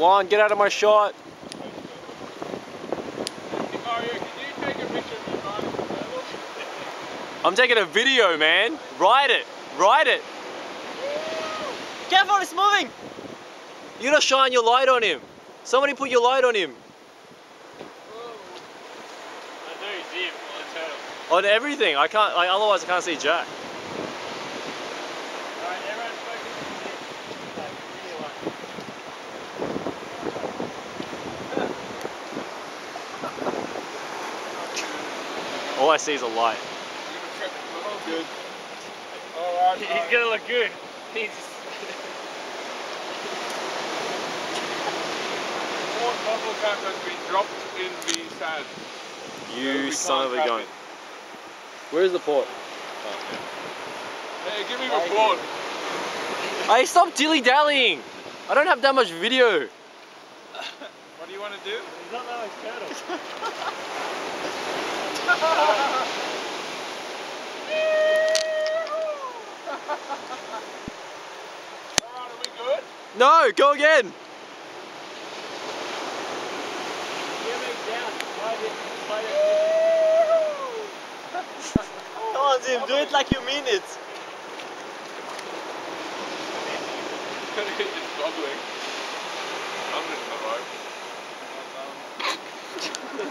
Juan, get out of my shot. Mario, can you take a picture of me riding the turtle? I'm taking a video, man. Ride it. Ride it. Careful, it's moving! You gotta shine your light on him. Somebody put your light on him. I know he's him on the turtle. On everything. I can't, like, otherwise I can't see Jack. Alright, everyone focus on this. Like, really like. All I see is a light. Good. Alright. He's gonna look good. He's Port bottle cap has been dropped in the sand. You We son of a gun. Where's the port? Hey, give me a port. Hey, stop dilly dallying. I don't have that much video. What do you want to do? He's not that much turtle. Alright, are we good? No, go again. Come on, Zim, do it like you mean it. it's bubbling. I'm just alright.